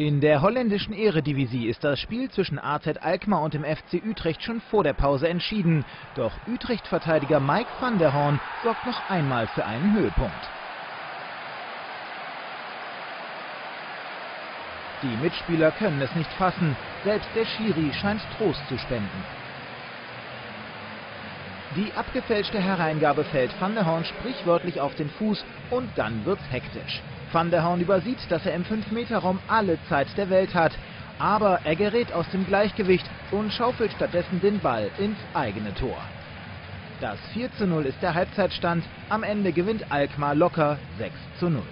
In der holländischen Eredivisie ist das Spiel zwischen AZ Alkmaar und dem FC Utrecht schon vor der Pause entschieden. Doch Utrecht-Verteidiger Mike van der Horn sorgt noch einmal für einen Höhepunkt. Die Mitspieler können es nicht fassen. Selbst der Schiri scheint Trost zu spenden. Die abgefälschte Hereingabe fällt Van der Horn sprichwörtlich auf den Fuß und dann wird's hektisch. Van der Horn übersieht, dass er im 5-Meter-Raum alle Zeit der Welt hat. Aber er gerät aus dem Gleichgewicht und schaufelt stattdessen den Ball ins eigene Tor. Das 4 zu 0 ist der Halbzeitstand. Am Ende gewinnt Alkmaar locker 6 zu 0.